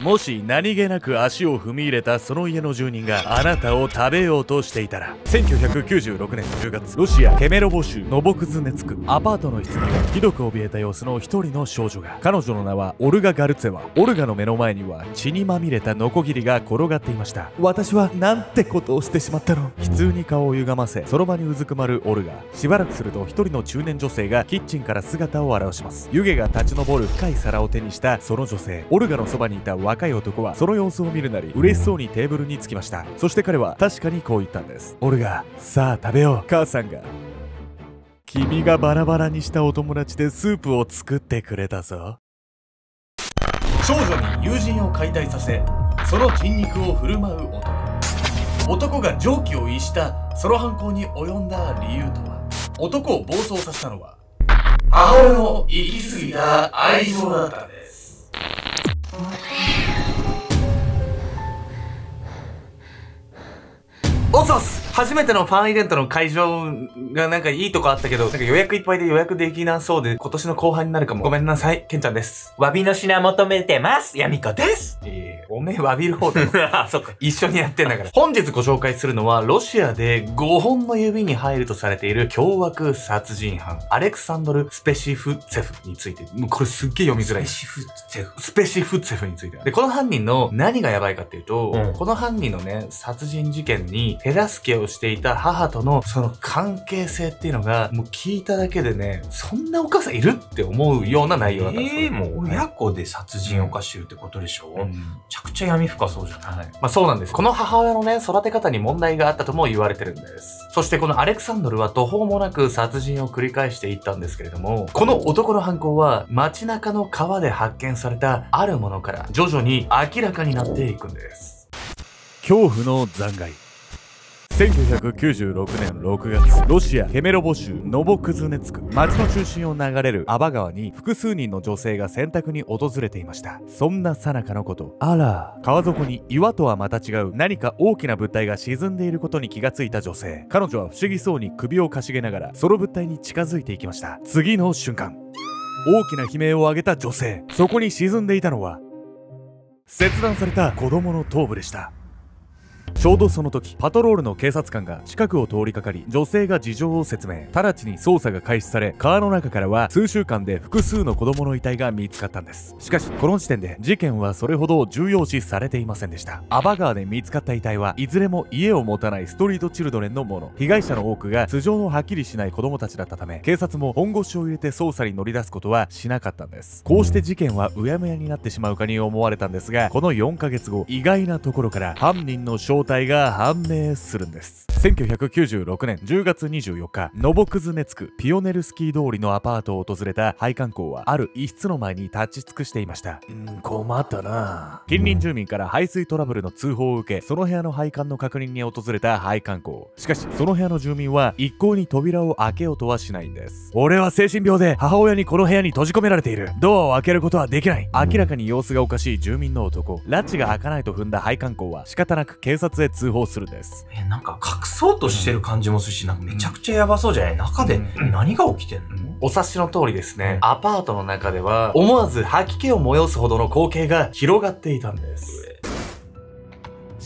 もし何気なく足を踏み入れたその家の住人があなたを食べようとしていたら1996年10月ロシアケメロボ州ノボクズネツクアパートの室にひどく怯えた様子の一人の少女が彼女の名はオルガ・ガルツェワ。オルガの目の前には血にまみれたノコギリが転がっていました。私はなんてことをしてしまったの？悲痛に顔を歪ませその場にうずくまるオルガ。しばらくすると一人の中年女性がキッチンから姿を現します。湯気が立ち上る深い皿を手にしたその女性。オルガのそばにいた若い男はその様子を見るなり嬉しそうにテーブルに着きました。そして彼は確かにこう言ったんです。オルガさあ食べよう。母さんが君がバラバラにしたお友達でスープを作ってくれたぞ。少女に友人を解体させその人肉を振る舞う男。男が常軌を逸したその犯行に及んだ理由とは。男を暴走させたのは母親の行き過ぎた愛情だったんですそうっす。初めてのファンイベントの会場がなんかいいとこあったけど、なんか予約いっぱいで予約できなそうで、今年の後半になるかも。ごめんなさい、ケンちゃんです。詫びの品求めてます。ヤミコです。えー、おめえ詫びる方だよ。あ、そっか。一緒にやってんだから。本日ご紹介するのは、ロシアで5本の指に入るとされている凶悪殺人犯、アレクサンドル・スペシフツェフについて。もうこれすっげえ読みづらい。シフツェフ。スペシフツェフについて。で、この犯人の何がやばいかっていうと、うんこの犯人のね、殺人事件に手助けをしていた母とのその関係性っていうのが、もう聞いただけでね、そんなお母さんいるって思うような内容だったんですよ。ええもうはい親子で殺人を犯してるってことでしょ、うんめちゃくちゃ闇深そうじゃない、まあそうなんです。この母親のね、育て方に問題があったとも言われてるんです。そしてこのアレクサンドルは途方もなく殺人を繰り返していったんですけれども、この男の犯行は街中の川で発見されたあるものから徐々に明らかになっていくんです。恐怖の残骸。1996年6月、ロシアケメロボ州ノボクズネツク、町の中心を流れるアバ川に複数人の女性が洗濯に訪れていました。そんな最中のこと。あら、川底に岩とはまた違う何か大きな物体が沈んでいることに気がついた女性。彼女は不思議そうに首をかしげながら、その物体に近づいていきました。次の瞬間、大きな悲鳴を上げた女性。そこに沈んでいたのは、切断された子供の頭部でした。ちょうどその時パトロールの警察官が近くを通りかかり女性が事情を説明。直ちに捜査が開始され川の中からは数週間で複数の子供の遺体が見つかったんです。しかしこの時点で事件はそれほど重要視されていませんでした。アバ川で見つかった遺体はいずれも家を持たないストリートチルドレンのもの。被害者の多くが素性のはっきりしない子供たちだったため警察も本腰を入れて捜査に乗り出すことはしなかったんです。こうして事件はうやむやになってしまうかに思われたんですがこの4ヶ月後意外なところから犯人の正体が判明するんです。1996年10月24日ノボクズネツクピオネルスキー通りのアパートを訪れた配管工はある一室の前に立ち尽くしていました。うん困ったな。近隣住民から排水トラブルの通報を受けその部屋の配管の確認に訪れた配管工。しかしその部屋の住民は一向に扉を開けようとはしないんです。俺は精神病で母親にこの部屋に閉じ込められている。ドアを開けることはできない。明らかに様子がおかしい住民の男。拉致が開かないと踏んだ配管工は仕方なく警察へ通報するんです。え、なんか隠そうとしてる感じもするし、なんかめちゃくちゃやばそうじゃない？中でうん。何が起きてんの、お察しの通りですね、アパートの中では思わず吐き気を催すほどの光景が広がっていたんです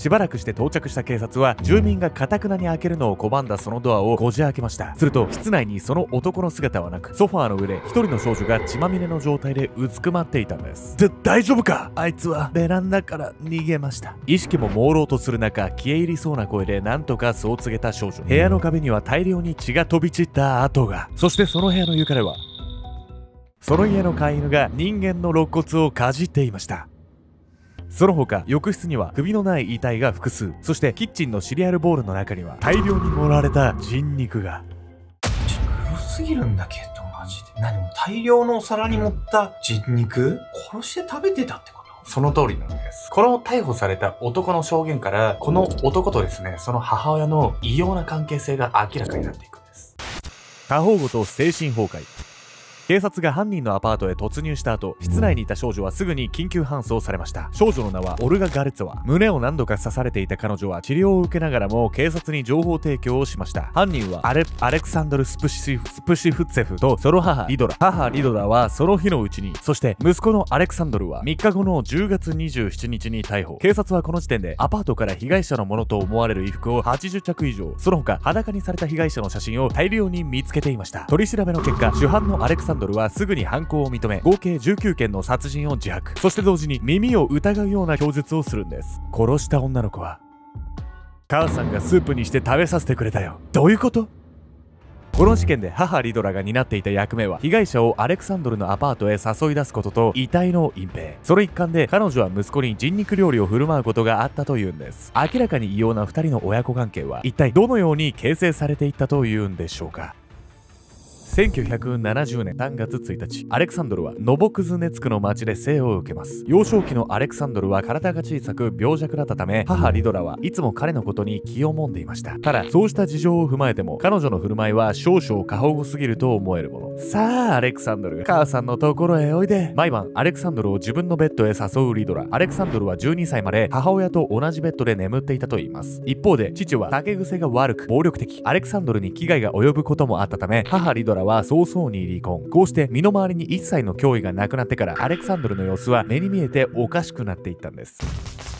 しばらくして到着した警察は住民が堅くなに開けるのを拒んだそのドアをこじ開けました。すると室内にその男の姿はなくソファーの上で一人の少女が血まみれの状態でうずくまっていたんです。で大丈夫か？あいつはベランダから逃げました。意識も朦朧とする中消え入りそうな声で何とかそう告げた少女部屋の壁には大量に血が飛び散った跡が。そしてその部屋の床ではその家の飼い犬が人間の肋骨をかじっていましたその他浴室には首のない遺体が複数。そしてキッチンのシリアルボールの中には大量に盛られた人肉が。ちょっとグロすぎるんだけど、マジで。何も大量のお皿に盛った人肉？殺して食べてたってこと？その通りなんです。この逮捕された男の証言からこの男とですねその母親の異様な関係性が明らかになっていくんです。過保護と精神崩壊警察が犯人のアパートへ突入した後室内にいた少女はすぐに緊急搬送されました。少女の名はオルガ・ガレツォワ。胸を何度か刺されていた彼女は治療を受けながらも警察に情報提供をしました。犯人はアレアレクサンドル・スプシフスプシフツェフとその母リドラ。母リドラはその日のうちにそして息子のアレクサンドルは3日後の10月27日に逮捕。警察はこの時点でアパートから被害者のものと思われる衣服を80着以上その他裸にされた被害者の写真を大量に見つけていました。取り調べの結果主犯のアレクサンドルドルはすぐに犯行を認め合計19件の殺人を自白。そして同時に耳を疑うような供述をするんです。殺した女の子は母さんがスープにして食べさせてくれたよ。どういうこと？この事件で母リドラが担っていた役目は被害者をアレクサンドルのアパートへ誘い出すことと遺体の隠蔽。その一環で彼女は息子に人肉料理を振る舞うことがあったというんです。明らかに異様な2人の親子関係は一体どのように形成されていったというんでしょうか。1970年3月1日アレクサンドルはノボクズネツクの町で生を受けます。幼少期のアレクサンドルは体が小さく病弱だったため母リドラはいつも彼のことに気をもんでいました。ただそうした事情を踏まえても彼女の振る舞いは少々過保護すぎると思えるもの。さあアレクサンドル母さんのところへおいで。毎晩アレクサンドルを自分のベッドへ誘うリドラ。アレクサンドルは12歳まで母親と同じベッドで眠っていたといいます。一方で父は酒癖が悪く暴力的。アレクサンドルに危害が及ぶこともあったため母リドラは早々に離婚。こうして身の回りに一切の脅威がなくなってからアレクサンドルの様子は目に見えておかしくなっていったんです。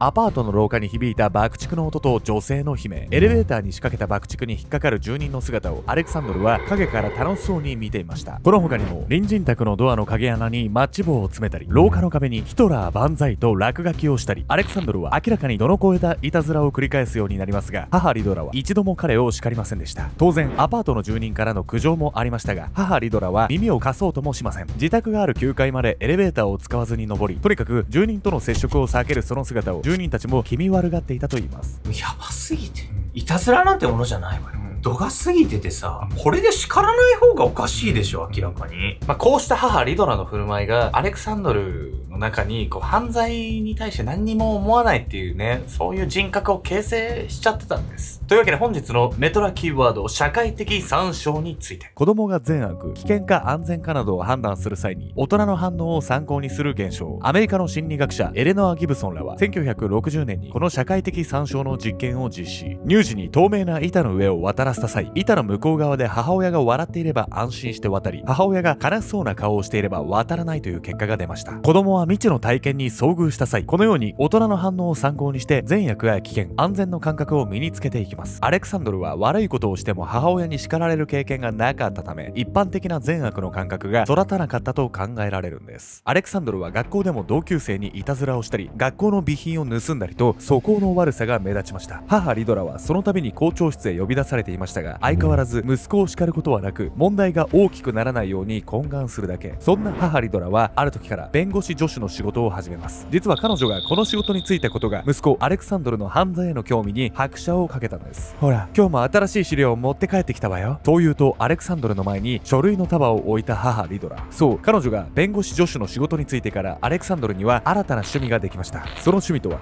アパートの廊下に響いた爆竹の音と女性の悲鳴。エレベーターに仕掛けた爆竹に引っかかる住人の姿をアレクサンドルは影から楽しそうに見ていました。この他にも隣人宅のドアの影穴にマッチ棒を詰めたり廊下の壁にヒトラー万歳と落書きをしたりアレクサンドルは明らかにどの超えたいたずらを繰り返すようになりますが母リドラは一度も彼を叱りませんでした。当然アパートの住人からの苦情もありましたが母リドラは耳を貸そうともしません。自宅がある9階までエレベーターを使わずに登りとにかく住人との接触を避けるその姿を住人たちも気味悪がっていたと言いますやばすぎて。いたずらなんてものじゃないわよ。度が過ぎててさ、これで叱らない方がおかしいでしょ、明らかに。まあ、こうした母リドナの振る舞いがアレクサンドル中にこう犯罪に対して何にも思わないっていうね、そういう人格を形成しちゃってたんです。というわけで本日のメトラキーワード、社会的参照について。子供が善悪危険か安全かなどを判断する際に大人の反応を参考にする現象アメリカの心理学者エレノア・ギブソンらは1960年にこの社会的参照の実験を実施乳児に透明な板の上を渡らせた際板の向こう側で母親が笑っていれば安心して渡り母親が悲しそうな顔をしていれば渡らないという結果が出ました子供は未知の体験に遭遇した際このように大人の反応を参考にして善悪や危険安全の感覚を身につけていきます。アレクサンドルは悪いことをしても母親に叱られる経験がなかったため一般的な善悪の感覚が育たなかったと考えられるんです。アレクサンドルは学校でも同級生にいたずらをしたり学校の備品を盗んだりと素行の悪さが目立ちました。母リドラはその度に校長室へ呼び出されていましたが相変わらず息子を叱ることはなく問題が大きくならないように懇願するだけ。そんな母リドラはある時から弁護士助手手の仕事を始めます。実は彼女がこの仕事に就いたことが息子アレクサンドルの犯罪への興味に拍車をかけたんです。ほら。今日も新しい資料を持って帰ってきたわよ。と言うとアレクサンドルの前に書類の束を置いた母リドラ。そう彼女が弁護士助手の仕事に就いてからアレクサンドルには新たな趣味ができました。その趣味とは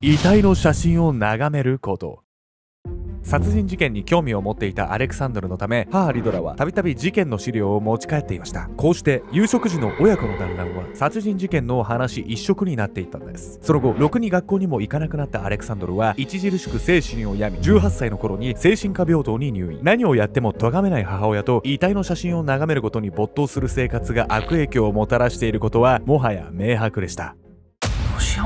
遺体の写真を眺めること殺人事件に興味を持っていたアレクサンドルのため母リドラはたびたび事件の資料を持ち帰っていました。こうして夕食時の親子の団らんは殺人事件の話一色になっていったんです。その後ろくに学校にも行かなくなったアレクサンドルは著しく精神を病み18歳の頃に精神科病棟に入院。何をやっても咎めない母親と遺体の写真を眺めることに没頭する生活が悪影響をもたらしていることはもはや明白でした。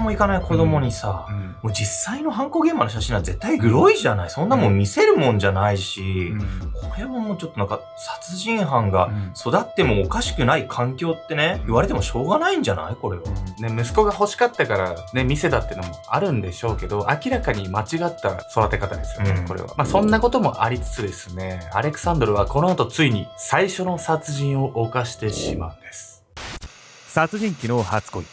も行かない子供にさ、もう実際の犯行現場の写真は絶対グロいじゃない。そんなもん見せるもんじゃないし、これはもうちょっとなんか殺人犯が育ってもおかしくない環境ってね、言われてもしょうがないんじゃない？これは。ね、息子が欲しかったからね、見せたっていうのもあるんでしょうけど、明らかに間違った育て方ですよね、うんこれは。まあそんなこともありつつですね、アレクサンドルはこの後ついに最初の殺人を犯してしまうんです。殺人鬼の初恋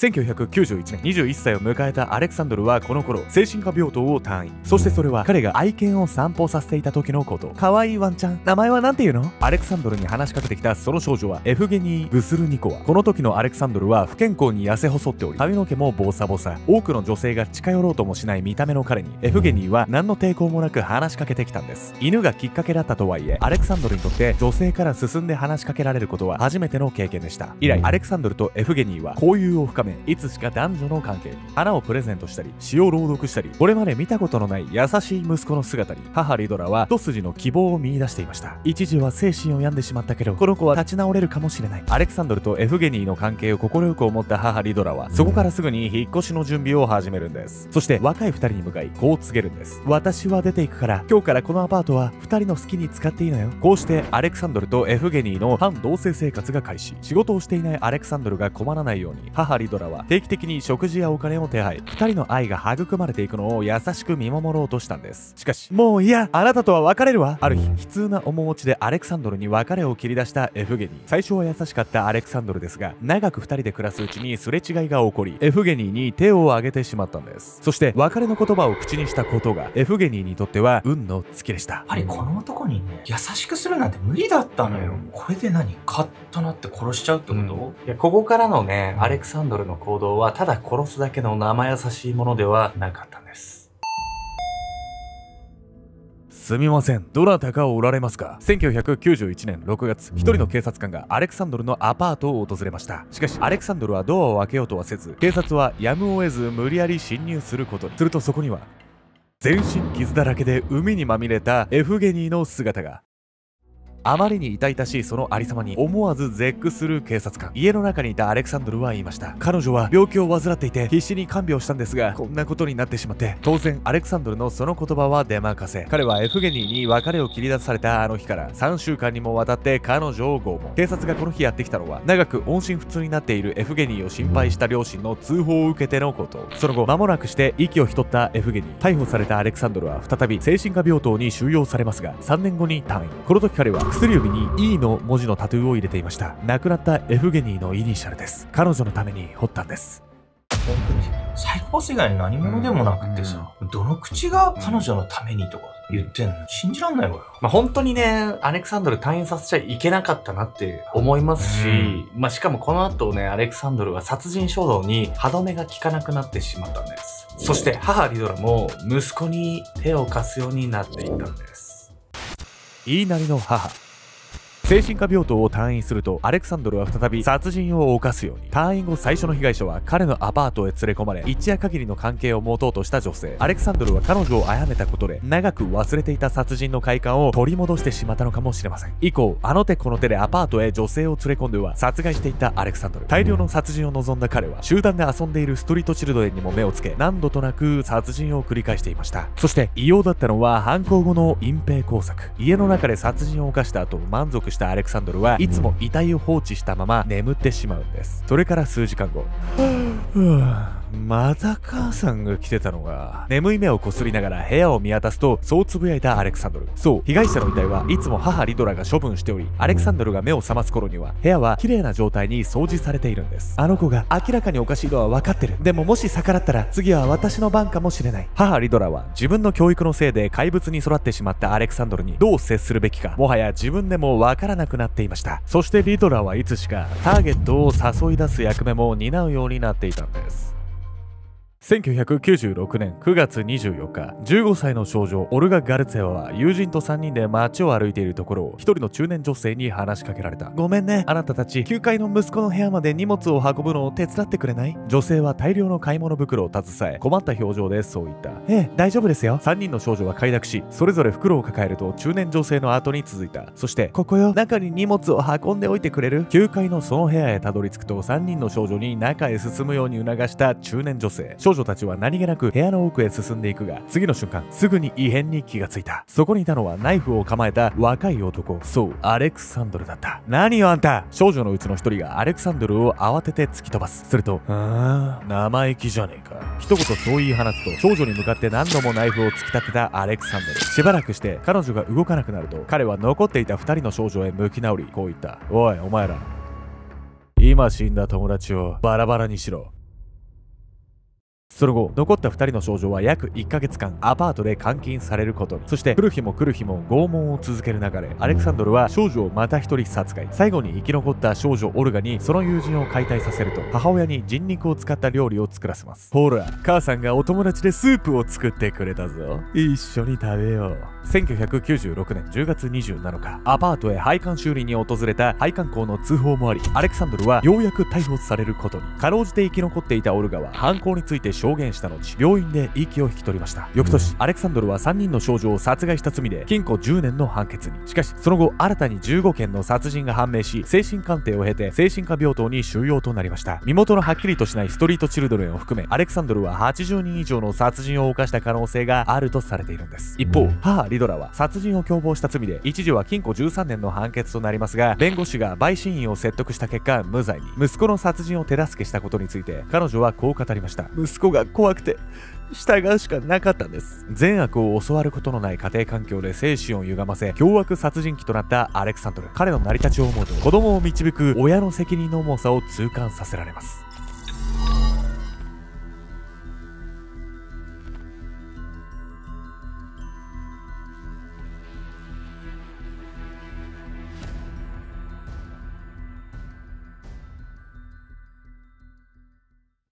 1991年21歳を迎えたアレクサンドルはこの頃精神科病棟を退院。そしてそれは彼が愛犬を散歩させていた時のこと。可愛いワンちゃん名前は何て言うの？アレクサンドルに話しかけてきたその少女はエフゲニー・ブスルニコワ。この時のアレクサンドルは不健康に痩せ細っており髪の毛もボサボサ。多くの女性が近寄ろうともしない見た目の彼にエフゲニーは何の抵抗もなく話しかけてきたんです。犬がきっかけだったとはいえアレクサンドルにとって女性から進んで話しかけられることは初めての経験でした。以来アレクサンドルとエフゲニーは交友を深めいつしか男女の関係花をプレゼントしたり詩を朗読したりこれまで見たことのない優しい息子の姿に母リドラは一筋の希望を見出していました。一時は精神を病んでしまったけどこの子は立ち直れるかもしれない。アレクサンドルとエフゲニーの関係を快く思った母リドラはそこからすぐに引っ越しの準備を始めるんです。そして若い二人に向かいこう告げるんです。私は出ていくから今日からこのアパートは二人の好きに使っていいのよ。こうしてアレクサンドルとエフゲニーの反同棲生活が開始。仕事をしていないアレクサンドルが困らないように母リドラは定期的に食事やお金を手配二人の愛が育まれていくのを優しく見守ろうとしたんです。しかしもういやあなたとは別れるわ。ある日悲痛な面持ちでアレクサンドルに別れを切り出したエフゲニー。最初は優しかったアレクサンドルですが長く二人で暮らすうちにすれ違いが起こりエフゲニーに手を挙げてしまったんです。そして別れの言葉を口にしたことがエフゲニーにとっては運の尽きでした。やっぱりこの男にね、優しくするなんて無理だったのよ。これで何？カッとなって殺しちゃうってこと、いやここからのね、アレクサンドルの行動はただ殺すだけの生優しいものではなかったんです。すみません。どなたかおられますか？1991年6月一人の警察官がアレクサンドルのアパートを訪れました。しかしアレクサンドルはドアを開けようとはせず警察はやむを得ず無理やり侵入することに。するとそこには全身傷だらけで海にまみれたエフゲニーの姿があまりに痛々しいそのありさまに思わず絶句する警察官。家の中にいたアレクサンドルは言いました。彼女は病気を患っていて必死に看病したんですがこんなことになってしまって当然アレクサンドルのその言葉は出まかせ。彼はエフゲニーに別れを切り出されたあの日から3週間にもわたって彼女を拷問。警察がこの日やってきたのは長く音信不通になっているエフゲニーを心配した両親の通報を受けてのこと。その後間もなくして息を引き取ったエフゲニー。逮捕されたアレクサンドルは再び精神科病棟に収容されますが3年後に退院。この時彼は薬指に E の文字のタトゥーを入れていました亡くなったエフゲニーのイニシャルです彼女のために彫ったんです本当にサイコパス以外に何者でもなくってさ、どの口が彼女のためにとか言ってんの？信じらんないわよ。まあ、本当にね、アレクサンドル退院させちゃいけなかったなって思いますし、まあ、しかもこの後ね、アレクサンドルは殺人衝動に歯止めが効かなくなってしまったんです。そして母リドラも息子に手を貸すようになっていったんです。言いなりの母。精神科病棟を退院するとアレクサンドルは再び殺人を犯すように。退院後最初の被害者は彼のアパートへ連れ込まれ一夜限りの関係を持とうとした女性。アレクサンドルは彼女を殺めたことで長く忘れていた殺人の快感を取り戻してしまったのかもしれません。以降あの手この手でアパートへ女性を連れ込んでは殺害していたアレクサンドル。大量の殺人を望んだ彼は集団で遊んでいるストリートチルドレンにも目をつけ何度となく殺人を繰り返していました。そして異様だったのは犯行後の隠蔽工作。家の中で殺人を犯した後満足したアレクサンドルはいつも遺体を放置したまま眠ってしまうんです。それから数時間後また母さんが来てたのが眠い目をこすりながら部屋を見渡すとそうつぶやいたアレクサンドル。そう被害者の遺体はいつも母リドラが処分しておりアレクサンドルが目を覚ます頃には部屋は綺麗な状態に掃除されているんです。あの子が明らかにおかしいのは分かってる。でももし逆らったら次は私の番かもしれない。母リドラは自分の教育のせいで怪物に育ってしまったアレクサンドルにどう接するべきかもはや自分でも分からなくなっていました。そしてリドラはいつしかターゲットを誘い出す役目も担うようになっていたんです。1996年9月24日15歳の少女オルガ・ガルツェワは友人と3人で街を歩いているところを一人の中年女性に話しかけられた。ごめんね。あなたたち9階の息子の部屋まで荷物を運ぶのを手伝ってくれない？女性は大量の買い物袋を携え困った表情でそう言った。ええ大丈夫ですよ。3人の少女は快諾しそれぞれ袋を抱えると中年女性の後に続いた。そしてここよ。中に荷物を運んでおいてくれる？9階のその部屋へたどり着くと3人の少女に中へ進むように促した中年女性少女たちは何気なく部屋の奥へ進んでいくが次の瞬間すぐに異変に気がついた。そこにいたのはナイフを構えた若い男。そうアレクサンドルだった。何よあんた。少女のうちの一人がアレクサンドルを慌てて突き飛ばす。するとああ生意気じゃねえか。一言そう言い放つと少女に向かって何度もナイフを突き立てたアレクサンドル。しばらくして彼女が動かなくなると彼は残っていた二人の少女へ向き直りこう言ったおいお前ら。今死んだ友達をバラバラにしろその後、残った2人の少女は約1ヶ月間アパートで監禁されることに。そして来る日も来る日も拷問を続ける中で、アレクサンドルは少女をまた一人殺害。最後に生き残った少女オルガにその友人を解体させると、母親に人肉を使った料理を作らせます。ほら、母さんがお友達でスープを作ってくれたぞ。一緒に食べよう。1996年10月27日、アパートへ配管修理に訪れた配管工の通報もあり、アレクサンドルはようやく逮捕されることに。かろうじて生き残っていたオルガは犯行について証言した後、病院で息を引き取りました。翌年、アレクサンドルは3人の少女を殺害した罪で禁錮10年の判決に。しかし、その後、新たに15件の殺人が判明し、精神鑑定を経て精神科病棟に収容となりました。身元のはっきりとしないストリートチルドレンを含め、アレクサンドルは80人以上の殺人を犯した可能性があるとされているんです。一方、母リドラは殺人を共謀した罪で、一時は禁錮13年の判決となりますが、弁護士が陪審員を説得した結果、無罪に。息子の殺人を手助けしたことについて、彼女はこう語りました。息子が怖くて、従うしかなかったんです。善悪を教わることのない家庭環境で精神を歪ませ、凶悪殺人鬼となったアレクサンドル。彼の成り立ちを思うと、子供を導く親の責任の重さを痛感させられます。